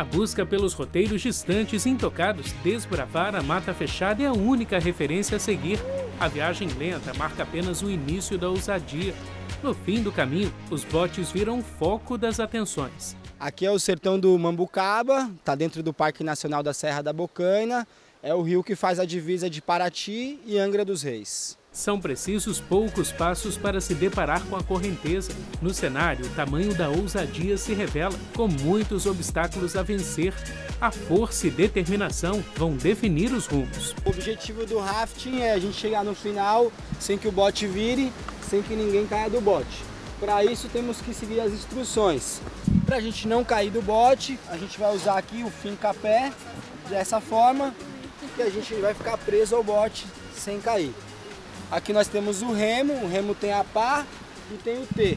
A busca pelos roteiros distantes e intocados, desbravar a mata fechada é a única referência a seguir. A viagem lenta marca apenas o início da ousadia. No fim do caminho, os botes viram o foco das atenções. Aqui é o sertão do Mambucaba, está dentro do Parque Nacional da Serra da Bocaina. É o rio que faz a divisa de Paraty e Angra dos Reis. São precisos poucos passos para se deparar com a correnteza. No cenário, o tamanho da ousadia se revela, com muitos obstáculos a vencer. A força e determinação vão definir os rumos. O objetivo do rafting é a gente chegar no final sem que o bote vire, sem que ninguém caia do bote. Para isso temos que seguir as instruções. Para a gente não cair do bote, a gente vai usar aqui o fim capé dessa forma que a gente vai ficar preso ao bote sem cair. Aqui nós temos o remo, o remo tem a pá e tem o T.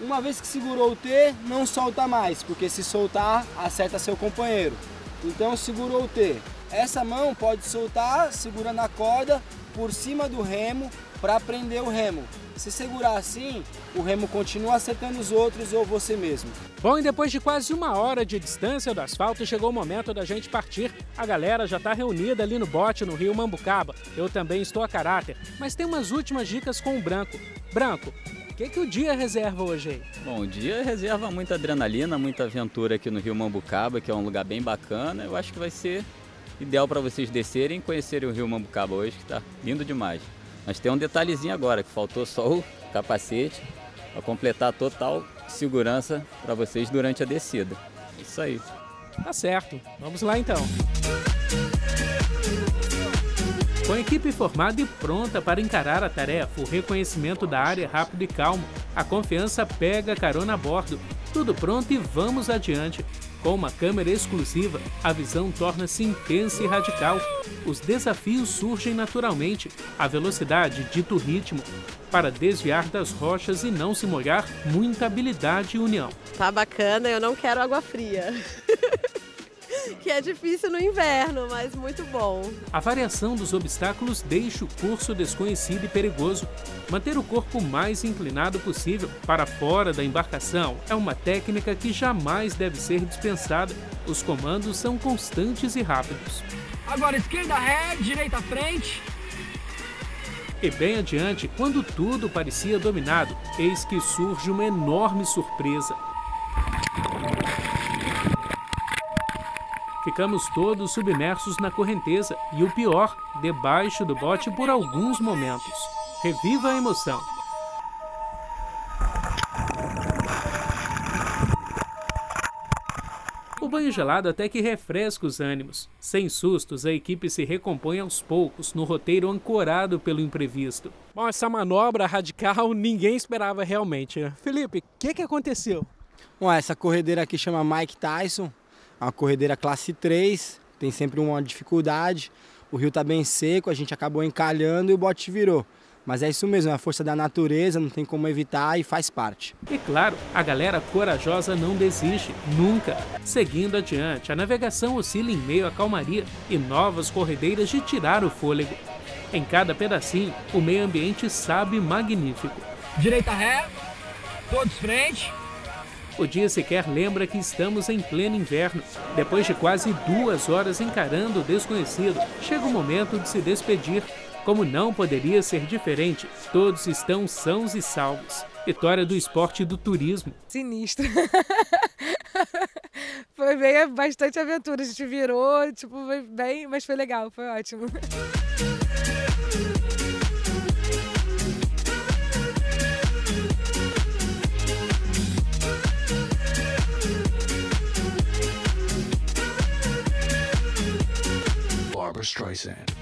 Uma vez que segurou o T, não solta mais, porque se soltar, acerta seu companheiro. Então segurou o T. Essa mão pode soltar segurando a corda por cima do remo para prender o remo. Se segurar assim, o remo continua acertando os outros ou você mesmo. Bom, e depois de quase uma hora de distância do asfalto, chegou o momento da gente partir. A galera já está reunida ali no bote no rio Mambucaba. Eu também estou a caráter, mas tem umas últimas dicas com o Branco. Branco, o que, que o dia reserva hoje aí? Bom, o dia reserva muita adrenalina, muita aventura aqui no rio Mambucaba, que é um lugar bem bacana. Eu acho que vai ser ideal para vocês descerem e conhecerem o rio Mambucaba hoje, que está lindo demais. Mas tem um detalhezinho agora, que faltou só o capacete para completar total segurança para vocês durante a descida. Isso aí. Tá certo. Vamos lá então. Com a equipe formada e pronta para encarar a tarefa, o reconhecimento da área rápido e calmo, a confiança pega carona a bordo. Tudo pronto e vamos adiante. Com uma câmera exclusiva, a visão torna-se intensa e radical. Os desafios surgem naturalmente. A velocidade dita o ritmo. Para desviar das rochas e não se molhar, muita habilidade e união. Tá bacana, eu não quero água fria. que é difícil no inverno, mas muito bom. A variação dos obstáculos deixa o curso desconhecido e perigoso. Manter o corpo mais inclinado possível para fora da embarcação é uma técnica que jamais deve ser dispensada. Os comandos são constantes e rápidos. Agora esquerda ré, direita frente. E bem adiante, quando tudo parecia dominado, eis que surge uma enorme surpresa. Ficamos todos submersos na correnteza e o pior, debaixo do bote por alguns momentos. Reviva a emoção. O banho gelado até que refresca os ânimos. Sem sustos, a equipe se recompõe aos poucos, no roteiro ancorado pelo imprevisto. Bom, essa manobra radical ninguém esperava realmente. Né? Felipe, o que, que aconteceu? Bom, essa corredeira aqui chama Mike Tyson uma corredeira classe 3, tem sempre uma dificuldade. O rio está bem seco, a gente acabou encalhando e o bote virou. Mas é isso mesmo, é a força da natureza, não tem como evitar e faz parte. E claro, a galera corajosa não desiste, nunca. Seguindo adiante, a navegação oscila em meio à calmaria e novas corredeiras de tirar o fôlego. Em cada pedacinho, o meio ambiente sabe magnífico. Direita ré, todos frente, o dia sequer lembra que estamos em pleno inverno. Depois de quase duas horas encarando o desconhecido, chega o momento de se despedir. Como não poderia ser diferente, todos estão sãos e salvos. Vitória do esporte e do turismo. Sinistro. foi bem bastante aventura. A gente virou, tipo, foi bem, mas foi legal, foi ótimo. Streisand.